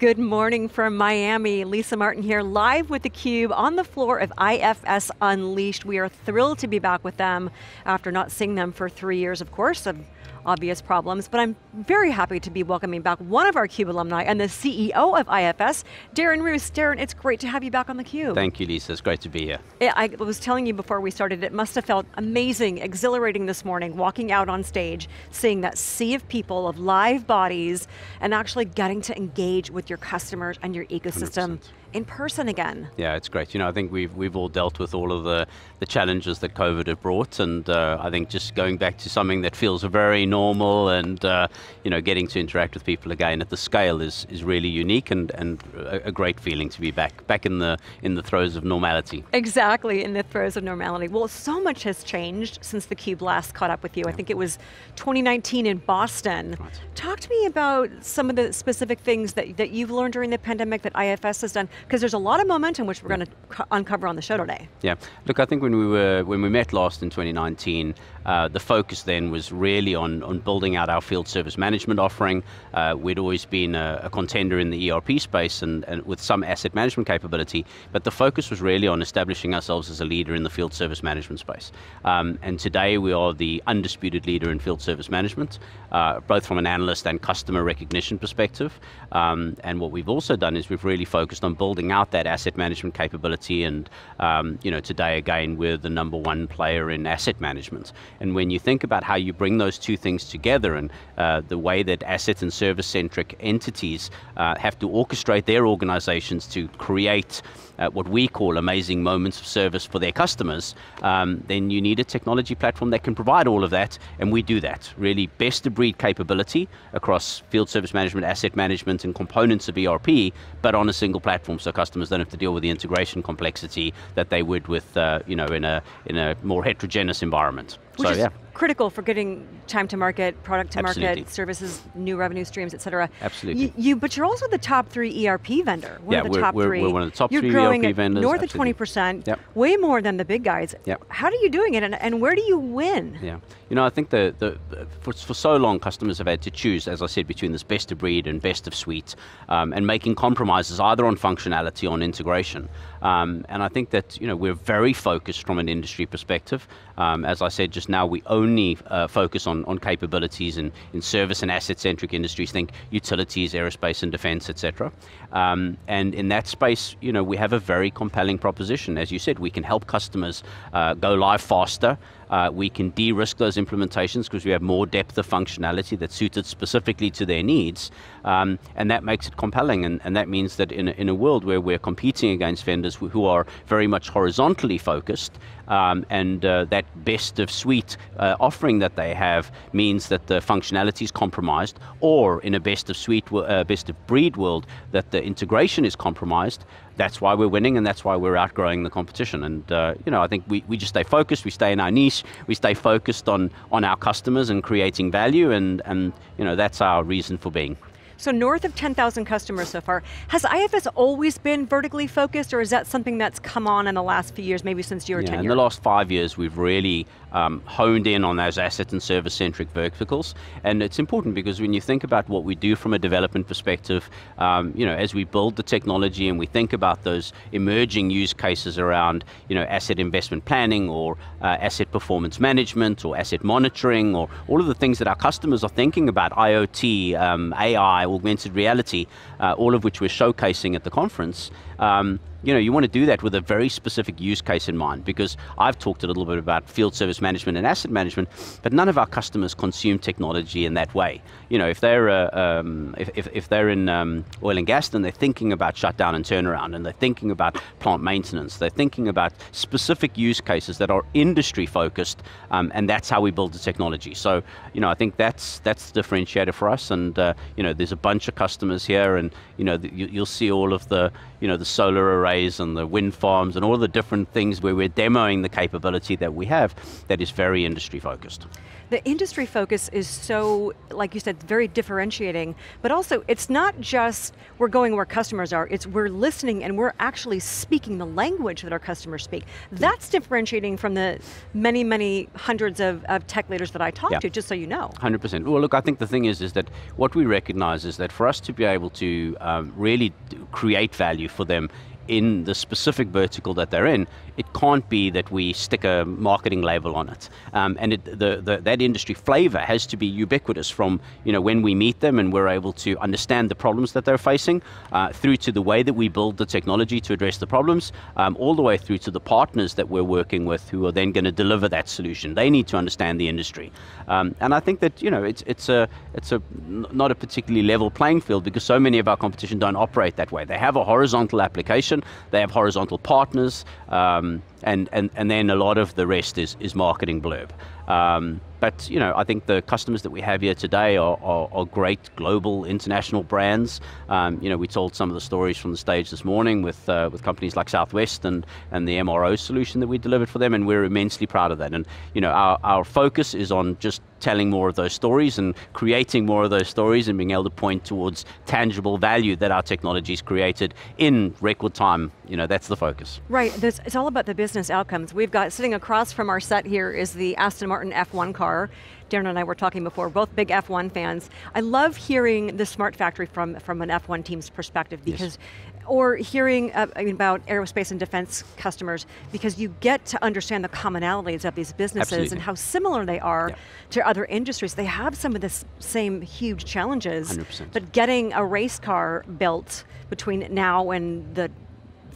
Good morning from Miami. Lisa Martin here, live with theCUBE on the floor of IFS Unleashed. We are thrilled to be back with them after not seeing them for three years, of course, of obvious problems, but I'm very happy to be welcoming back one of our CUBE alumni and the CEO of IFS, Darren Roos. Darren, it's great to have you back on theCUBE. Thank you, Lisa, it's great to be here. I was telling you before we started, it must have felt amazing, exhilarating this morning, walking out on stage, seeing that sea of people, of live bodies, and actually getting to engage with your customers and your ecosystem. 100% in person again. Yeah, it's great. You know, I think we've, we've all dealt with all of the, the challenges that COVID have brought, and uh, I think just going back to something that feels very normal and, uh, you know, getting to interact with people again at the scale is, is really unique and, and a, great feeling to be back, back in the, in the throes of normality. Exactly, in the throes of normality. Well, so much has changed since the Cube last caught up with you. Yeah. I think it was 2019 in Boston. Right. Talk to me about some of the specific things that, that you've learned during the pandemic that IFS has done because there's a lot of momentum which we're going to uncover on the show today. Yeah, look, I think when we were when we met last in 2019, uh, the focus then was really on, on building out our field service management offering. Uh, we'd always been a, a, contender in the ERP space and, and with some asset management capability, but the focus was really on establishing ourselves as a leader in the field service management space. Um, and today we are the undisputed leader in field service management, uh, both from an analyst and customer recognition perspective. Um, and what we've also done is we've really focused on building out that asset management capability and um, you know, today again we're the number one player in asset management. And when you think about how you bring those two things together and uh, the way that asset and service-centric entities uh, have to orchestrate their organizations to create uh, what we call amazing moments of service for their customers, um, then you need a technology platform that can provide all of that, and we do that. Really best of breed capability across field service management, asset management, and components of ERP, but on a single platform so customers don't have to deal with the integration complexity that they would with, uh, you know, in a, in a more heterogeneous environment. Which so, yeah. Critical for getting time to market, product to Absolutely. market, services, new revenue streams, et cetera. Absolutely. You, you, but you're also the top three ERP vendor. One yeah, of the we're, top we're, three. We're one of the top you're three growing ERP vendors. north Absolutely. of 20%, yep. way more than the big guys. Yep. How are you doing it and, and where do you win? Yeah, you know, I think the, the, for, for so long customers have had to choose, as I said, between this best of breed and best of suite, um, and making compromises either on functionality or on integration. Um, and I think that, you know, we're very focused from an industry perspective. Um, as I said just now, we only uh, focus on, on capabilities in, in service and asset-centric industries, think utilities, aerospace and defense, etc. Um, and in that space, you know, we have a very compelling proposition. As you said, we can help customers uh, go live faster, uh, we can de-risk those implementations because we have more depth of functionality that's suited specifically to their needs, um, and that makes it compelling, and, and that means that in a, in a world where we're competing against vendors who, who are very much horizontally focused, um, and uh, that best of suite uh, offering that they have means that the functionality is compromised, or in a best of suite, uh, best of breed world, that the integration is compromised, that's why we're winning and that's why we're outgrowing the competition. And uh, you know, I think we, we just stay focused, we stay in our niche, we stay focused on, on our customers and creating value and, and you know, that's our reason for being. So north of 10,000 customers so far. Has IFS always been vertically focused or is that something that's come on in the last few years, maybe since your yeah, tenure? in the last five years we've really um, honed in on those asset and service centric verticals. And it's important because when you think about what we do from a development perspective, um, you know, as we build the technology and we think about those emerging use cases around, you know, asset investment planning or uh, asset performance management or asset monitoring or all of the things that our customers are thinking about, IoT, um, AI, augmented reality, uh, all of which we're showcasing at the conference, um, you know, you want to do that with a very specific use case in mind because I've talked a little bit about field service management and asset management, but none of our customers consume technology in that way. You know, if they're, uh, um, if, if, if, they're in um, oil and gas, then they're thinking about shutdown and turnaround, and they're thinking about plant maintenance, they're thinking about specific use cases that are industry focused, um, and that's how we build the technology. So, you know, I think that's, that's the differentiator for us, and, uh, you know, there's a bunch of customers here, and, you know, you, you'll see all of the, you know, the solar arrays and the wind farms and all the different things where we're demoing the capability that we have that is very industry focused. The industry focus is so, like you said, very differentiating, but also it's not just we're going where customers are, it's we're listening and we're actually speaking the language that our customers speak. That's differentiating from the many, many hundreds of, of tech leaders that I talk yeah. to, just so you know. 100%. Well look, I think the thing is, is that what we recognize is that for us to be able to um, really create value for them in the specific vertical that they're in, it can't be that we stick a marketing label on it. Um, and it, the, the, that industry flavor has to be ubiquitous from you know, when we meet them and we're able to understand the problems that they're facing, uh, through to the way that we build the technology to address the problems, um, all the way through to the partners that we're working with who are then going to deliver that solution. They need to understand the industry. Um, and I think that you know, it's, it's, a, it's a, not a particularly level playing field because so many of our competition don't operate that way. They have a horizontal application, they have horizontal partners, um, and, and, and then a lot of the rest is, is marketing blurb. Um, but you know, I think the customers that we have here today are, are, are great global, international brands. Um, you know, we told some of the stories from the stage this morning with uh, with companies like Southwest and and the MRO solution that we delivered for them, and we're immensely proud of that. And you know, our our focus is on just telling more of those stories and creating more of those stories and being able to point towards tangible value that our technology has created in record time. You know, that's the focus. Right, There's, it's all about the business outcomes. We've got, sitting across from our set here is the Aston Martin F1 car car. Darren and I were talking before, both big F1 fans. I love hearing the smart factory from, from an F1 team's perspective because, yes. Or hearing uh, about aerospace and defense customers because you get to understand the commonalities of these businesses Absolutely. and how similar they are yeah. to other industries. They have some of the same huge challenges, 100%. but getting a race car built between now and the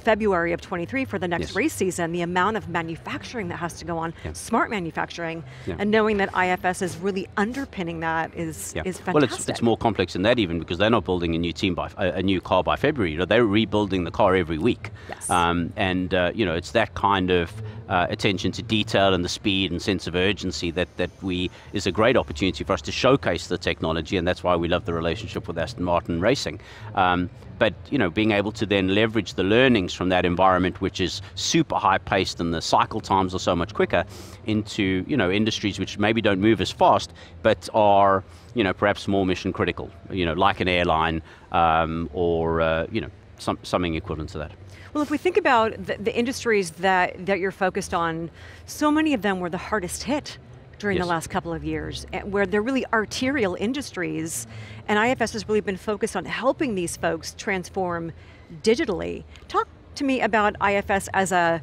February of 23 for the next yes. race season, the amount of manufacturing that has to go on, yeah. smart manufacturing, yeah. and knowing that IFS is really underpinning that is, yeah. is fantastic. Well, it's, it's more complex than that even because they're not building a new team by a, a new car by February. You know, they're rebuilding the car every week. Yes. Um, and uh, you know, it's that kind of uh, attention to detail and the speed and sense of urgency that, that we is a great opportunity for us to showcase the technology, and that's why we love the relationship with Aston Martin Racing. Um, but you know, being able to then leverage the learnings from that environment, which is super high paced and the cycle times are so much quicker, into you know industries which maybe don't move as fast, but are you know perhaps more mission critical. You know, like an airline um, or uh, you know some, something equivalent to that. Well, if we think about the, the, industries that, that you're focused on, so many of them were the hardest hit during yes. the last couple of years, eh, where they're really arterial industries, and IFS has really been focused on helping these folks transform digitally. Talk to me about IFS as a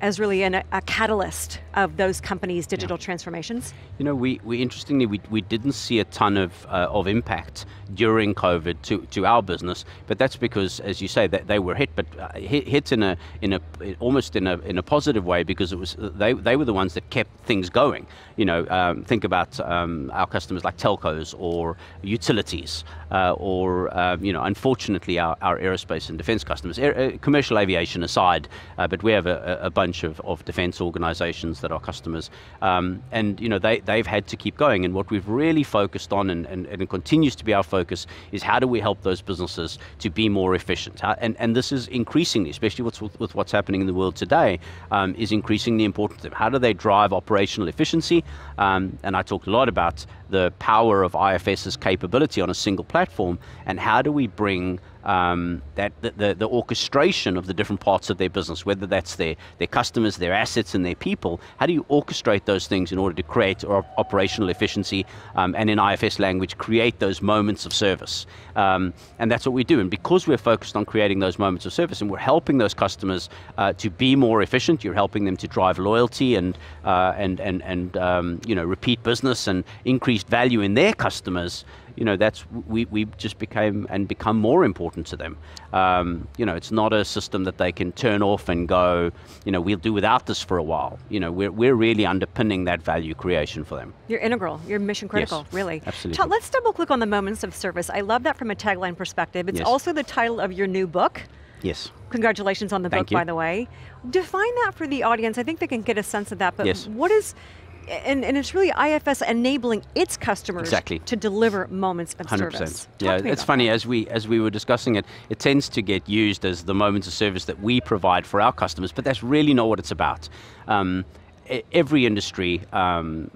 as really an, a catalyst of those companies' digital yeah. transformations? You know, we, we interestingly, we, we didn't see a ton of, uh, of impact during COVID to, to our business, but that's because, as you say, that they were hit, but uh, hit, hit in a, in a, almost in a, in a positive way because it was, they, they were the ones that kept things going. You know, um, think about um, our customers like telcos or utilities, uh, or, um, you know, unfortunately our, our aerospace and defense customers, Air, uh, commercial aviation aside, uh, but we have a, a bunch of, of defense organizations that are customers. Um, and, you know, they, they've had to keep going. And what we've really focused on and, and, and, continues to be our focus is how do we help those businesses to be more efficient? How, and, and this is increasingly, especially with, with what's happening in the world today, um, is increasingly important to them. How do they drive operational efficiency? Um, and I talked a lot about the power of IFS's capability on a single platform and how do we bring um, that the, the, the, orchestration of the different parts of their business, whether that's their, their customers, their assets, and their people, how do you orchestrate those things in order to create operational efficiency um, and in IFS language, create those moments of service? Um, and that's what we do. And because we're focused on creating those moments of service and we're helping those customers uh, to be more efficient, you're helping them to drive loyalty and, uh, and, and, and um, you know, repeat business and increased value in their customers, you know, that's we, we just became and become more important to them. Um, you know, it's not a system that they can turn off and go, you know, we'll do without this for a while. You know, we're, we're really underpinning that value creation for them. You're integral, you're mission critical, yes, really. Absolutely. let's double click on the moments of service. I love that from a tagline perspective. It's yes. also the title of your new book. Yes. Congratulations on the Thank book, you. by the way. Define that for the audience. I think they can get a sense of that, but yes. what is and, and it's really IFS enabling its customers exactly. to deliver moments of 100%. service. Talk yeah, it's funny that. as we as we were discussing it, it tends to get used as the moments of service that we provide for our customers, but that's really not what it's about. Um, every industry, um,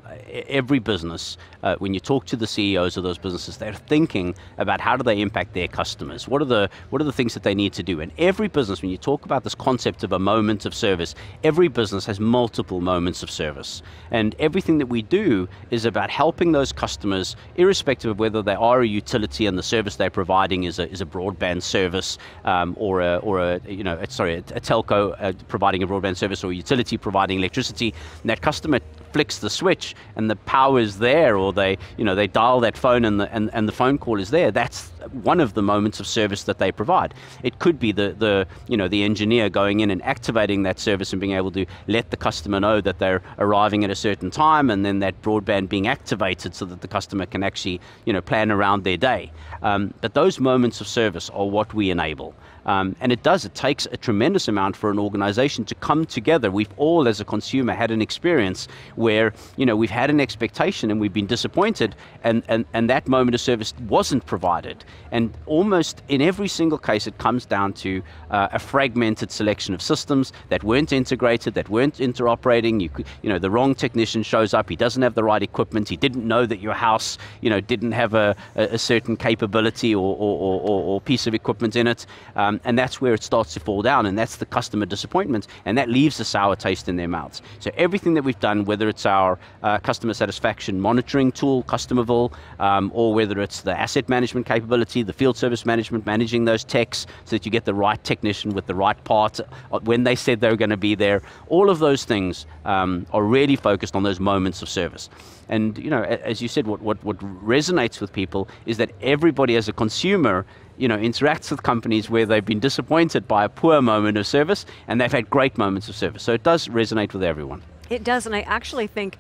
every business, uh, when you talk to the CEOs of those businesses, they're thinking about how do they impact their customers. What are the what are the things that they need to do? And every business, when you talk about this concept of a moment of service, every business has multiple moments of service, and everything that we do is about helping those customers, irrespective of whether they are a utility and the service they're providing is a, is a broadband service um, or a or a you know sorry a, a telco uh, providing a broadband service or a utility providing electricity. And that customer flicks the switch and the power is there or they you know they dial that phone and the and, and the phone call is there that's one of the moments of service that they provide. It could be the the you know the engineer going in and activating that service and being able to let the customer know that they're arriving at a certain time and then that broadband being activated so that the customer can actually you know plan around their day. Um, but those moments of service are what we enable um, and it does, it takes a tremendous amount for an organization to come together. We've all, as a consumer, had an experience where, you know, we've had an expectation and we've been disappointed and, and, and that moment of service wasn't provided. And almost in every single case, it comes down to uh, a fragmented selection of systems that weren't integrated, that weren't interoperating. You, you know, the wrong technician shows up, he doesn't have the right equipment, he didn't know that your house, you know, didn't have a, a, certain capability or, or, or, or piece of equipment in it. Um, and that's where it starts to fall down, and that's the customer disappointment, and that leaves a sour taste in their mouths. So everything that we've done, whether it's our uh, customer satisfaction monitoring tool, Customerville, um, or whether it's the asset management capability, the field service management, managing those techs so that you get the right technician with the right part uh, when they said they were going to be there. All of those things um, are really focused on those moments of service. And you know, as you said, what, what, what resonates with people is that everybody as a consumer you know, interacts with companies where they've been disappointed by a poor moment of service and they've had great moments of service. So it does resonate with everyone. It does, and I actually think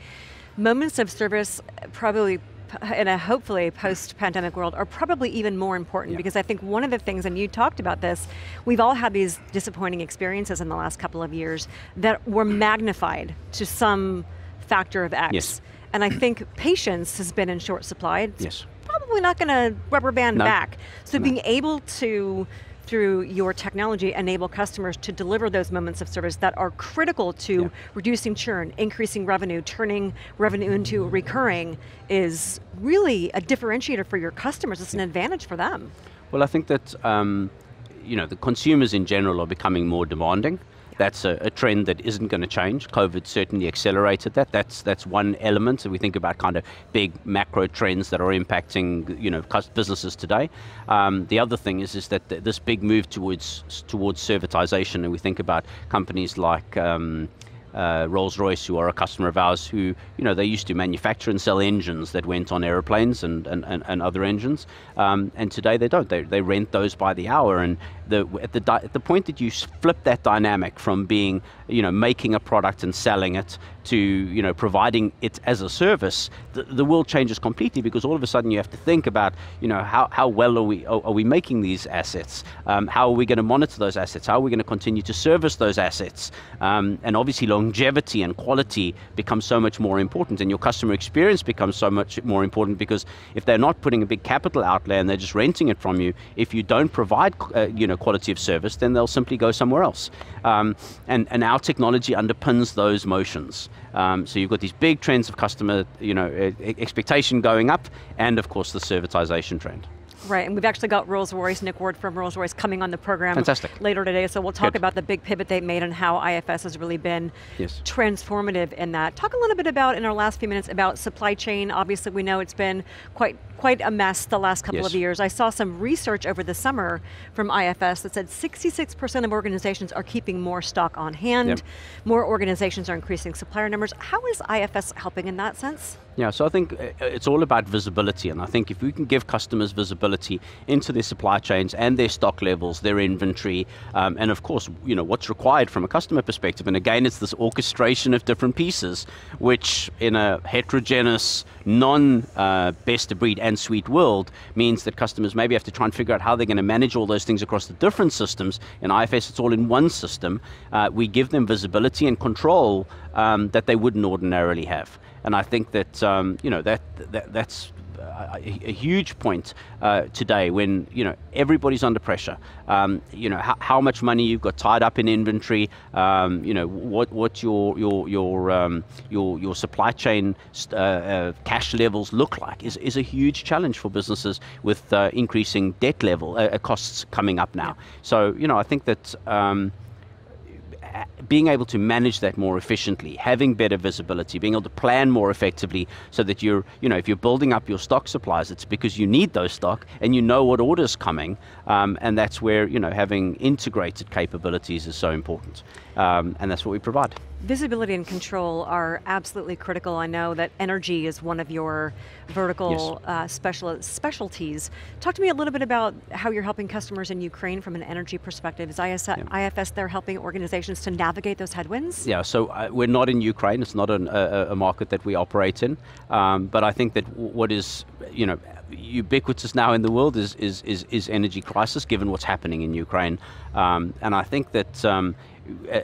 moments of service probably in a hopefully post-pandemic world are probably even more important Yeah. because I think one of the things, and you talked about this, we've all had these disappointing experiences in the last couple of years that were magnified to some factor of X. Yes. And I think patience has been in short supply. It's Yes. Probably not going to rubber band No. back. So No. being able to through your technology enable customers to deliver those moments of service that are critical to Yeah. reducing churn, increasing revenue, turning revenue into recurring is really a differentiator for your customers. It's an advantage for them. Well, I think that um, you know the consumers in general are becoming more demanding. That's a, a trend that isn't going to change. COVID certainly accelerated that. That's that's one element. So we think about kind of big macro trends that are impacting you know businesses today. Um, the other thing is is that th- this big move towards towards servitization, and we think about companies like. Um, uh, Rolls-Royce, who are a customer of ours, who you know they used to manufacture and sell engines that went on aeroplanes and, and, and, and other engines, um, and today they don't. They, they rent those by the hour, and the, at the at the point that you flip that dynamic from being you know making a product and selling it to you know providing it as a service, the, the world changes completely because all of a sudden you have to think about you know how, how well are we are, are we making these assets? Um, how are we going to monitor those assets? How are we going to continue to service those assets? Um, and obviously longevity and quality becomes so much more important, and your customer experience becomes so much more important because if they're not putting a big capital outlay and they're just renting it from you, if you don't provide uh, you know quality of service, then they'll simply go somewhere else. Um, and and our technology underpins those motions. Um, so you've got these big trends of customer you know expectation going up, and of course the servitization trend. Right, and we've actually got Rolls-Royce, Nick Ward from Rolls-Royce coming on the program Fantastic. later today, so we'll talk Good. about the big pivot they made and how IFS has really been Yes. transformative in that. Talk a little bit about, in our last few minutes, about supply chain. Obviously, we know it's been quite quite a mess the last couple Yes. of years. I saw some research over the summer from IFS that said 66% of organizations are keeping more stock on hand, Yep. more organizations are increasing supplier numbers. How is IFS helping in that sense? Yeah, so I think uh, it's all about visibility, and I think if we can give customers visibility into their supply chains and their stock levels, their inventory, um, and of course, you know what's required from a customer perspective. And again, it's this orchestration of different pieces, which in a heterogeneous, non-best of breed and suite world means that customers maybe have to try and figure out how they're going to manage all those things across the different systems. In IFS, it's all in one system. Uh, we give them visibility and control um, that they wouldn't ordinarily have. And I think that um, you know that, that that's a, a, huge point uh, today when you know everybody's under pressure. Um, you know how, how, much money you've got tied up in inventory. Um, you know what what your your your um, your your supply chain uh, uh, cash levels look like is, is a huge challenge for businesses with uh, increasing debt level uh, costs coming up now. So you know I think that um, being able to manage that more efficiently, having better visibility, being able to plan more effectively so that you're, you know, if you're building up your stock supplies, it's because you need those stock and you know what order's coming. Um, and that's where, you know, having integrated capabilities is so important. Um, and that's what we provide. Visibility and control are absolutely critical. I know that energy is one of your vertical yes. uh, special, specialties. Talk to me a little bit about how you're helping customers in Ukraine from an energy perspective. Is IS, yeah. IFS there helping organizations to navigate those headwinds? Yeah, so uh, we're not in Ukraine. It's not an, a, a, market that we operate in. Um, but I think that what is, you know, ubiquitous now in the world is, is, is, is energy crisis, given what's happening in Ukraine. Um, and I think that um,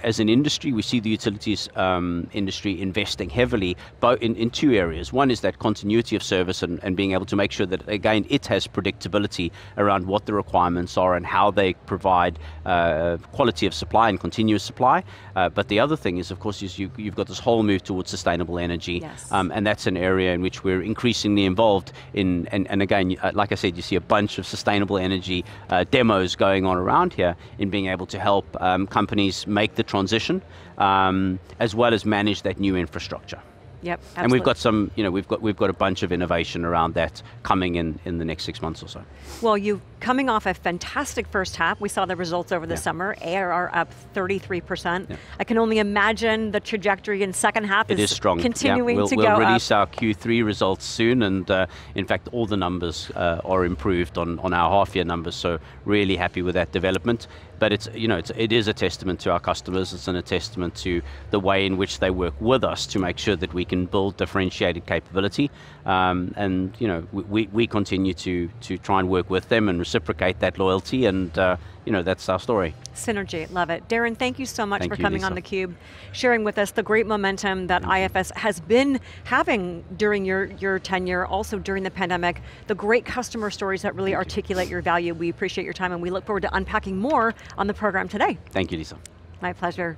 as an industry, we see the utilities um, industry investing heavily both in, in two areas. One is that continuity of service and, and being able to make sure that, again, it has predictability around what the requirements are and how they provide uh, quality of supply and continuous supply. Uh, but the other thing is, of course, is you, have got this whole move towards sustainable energy. Yes. Um, and that's an area in which we're increasingly involved in. And, and again, uh, like I said, you see a bunch of sustainable energy uh, demos going on around here in being able to help um, companies make the transition, um, as well as manage that new infrastructure. Yep, absolutely. And we've got some, you know, we've got we've got a bunch of innovation around that coming in in the next six months or so. Well, you coming off a fantastic first half. We saw the results over the yeah. summer. ARR up 33%. Yeah. I can only imagine the trajectory in second half it is, is strong. continuing yeah. we'll, to we'll go We'll release up. our Q3 results soon, and uh, in fact, all the numbers uh, are improved on on our half year numbers. So really happy with that development but it's you know it's, it is a testament to our customers. It's a testament to the way in which they work with us to make sure that we can build differentiated capability. Um, and you know we, we continue to to try and work with them and reciprocate that loyalty. And uh, you know that's our story. Synergy, love it. Darren, thank you so much thank for you, coming Lisa. on theCUBE, sharing with us the great momentum that IFS has been having during your, your tenure, also during the pandemic, the great customer stories that really thank articulate you. your value. We appreciate your time and we look forward to unpacking more on the program today. Thank you, Lisa. My pleasure.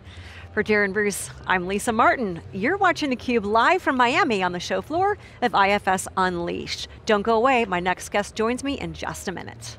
For Darren Roos, I'm Lisa Martin. You're watching theCUBE live from Miami on the show floor of IFS Unleashed. Don't go away, my next guest joins me in just a minute.